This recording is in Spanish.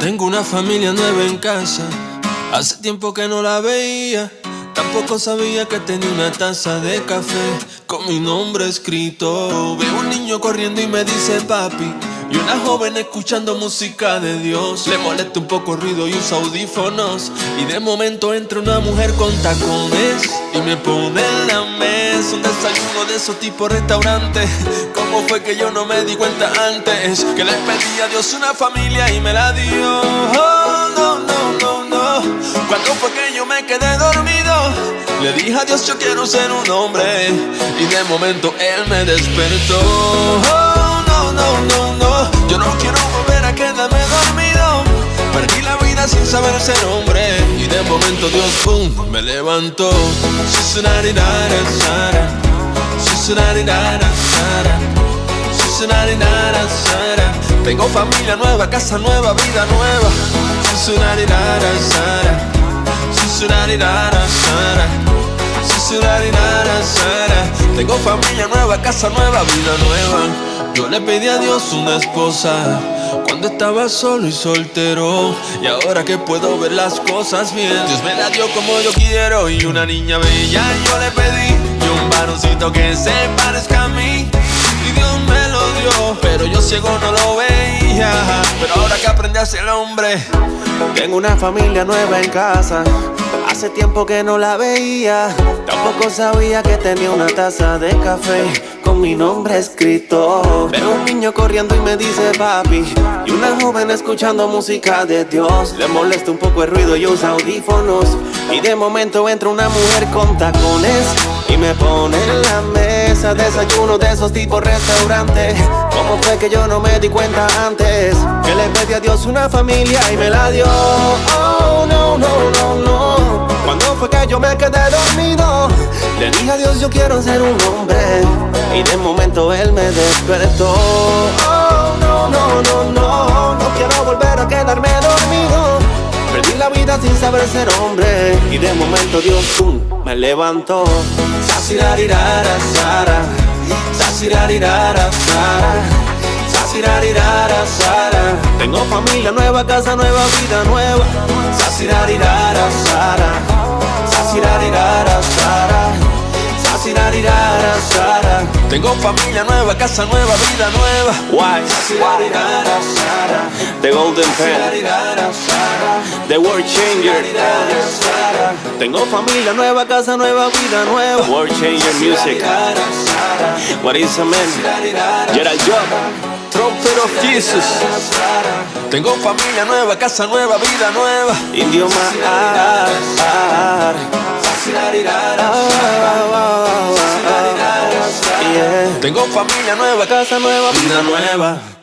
Tengo una familia nueva en casa. Hace tiempo que no la veía. Tampoco sabía que tenía una taza de café con mi nombre escrito. Veo un niño corriendo y me dice papi. Y una joven escuchando música de Dios. Le molesta un poco el ruido y usa audífonos. Y de momento entra una mujer con tacones y me pone en la mesa un desayuno de esos tipos restaurantes. ¿Cómo fue que yo no me di cuenta antes? Que le pedí a Dios una familia y me la dio. Oh, no, no, no, no. Cuando fue que yo me quedé dormido, le dije a Dios yo quiero ser un hombre. Y de momento él me despertó. Oh, no, no, no, no. Yo no quiero volver a quedarme dormido. Perdí la vida sin saber ser hombre. Y de momento Dios, pum, me levantó. Susunari-dara, sara. Susunari-dara, sara. Susunari-dara, sara. Tengo familia nueva, casa nueva, vida nueva. Susunari-dara, sara. Susunari-dara, sara. Susunari-dara, sara. Tengo familia nueva, casa nueva, vida nueva. Yo le pedí a Dios una esposa cuando estaba solo y soltero. Y ahora que puedo ver las cosas bien, Dios me la dio como yo quiero. Y una niña bella yo le pedí. Y un varoncito que se parezca a mí. Y Dios me lo dio, pero yo ciego no lo veía. Pero ahora que aprendí a ser hombre, Tengo una familia nueva en casa. Hace tiempo que no la veía. Tampoco sabía que tenía una taza de café con mi nombre escrito. Veo un niño corriendo y me dice papi. Y una joven escuchando música de Dios. Le molesta un poco el ruido y usa audífonos. Y de momento entra una mujer con tacones. Y me pone en la mesa desayuno de esos tipos restaurantes. ¿Cómo fue que yo no me di cuenta antes? Que le pedí a Dios una familia y me la dio. Oh, no, no, no, no. Le dije a Dios yo quiero ser un hombre. Y de momento él me despertó. Oh, no, no, no, no. No quiero volver a quedarme dormido. Perdí la vida sin saber ser hombre. Y de momento Dios pum, me levantó. Sasirarirara, Sara. Sasirarirara, Sara. Sasirarirara, Sara. Tengo familia nueva, casa nueva, vida nueva. Sasirarirara, Sara. Sasirarirara, Sara. Tengo familia nueva, casa nueva, vida nueva. Why? The Golden Pen. The World Changer. Tengo familia nueva, casa nueva, vida nueva. World Changer Music. What is a man? Gerald Job, Trumpet of Jesus. Tengo familia nueva, casa nueva, vida nueva. Yeah. Tengo familia nueva, Casa nueva, vida nueva.